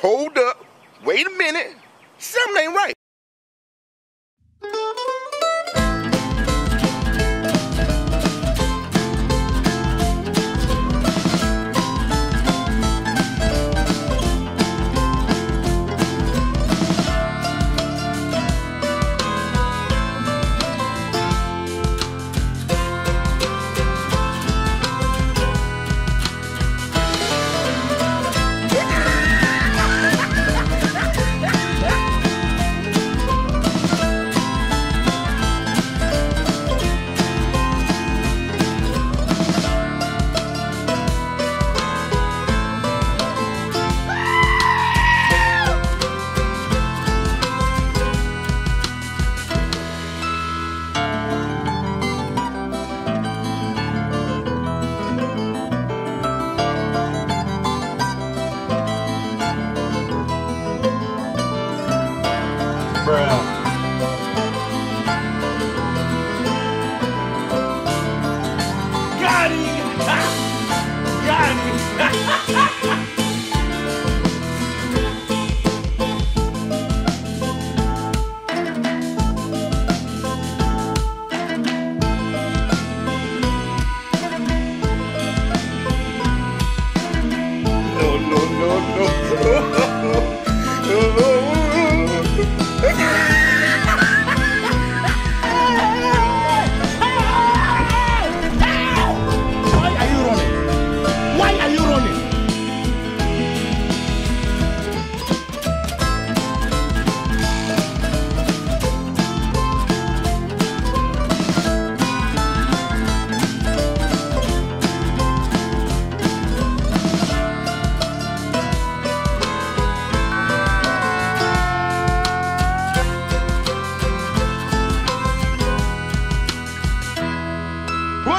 hold up, wait a minute, something ain't right. Got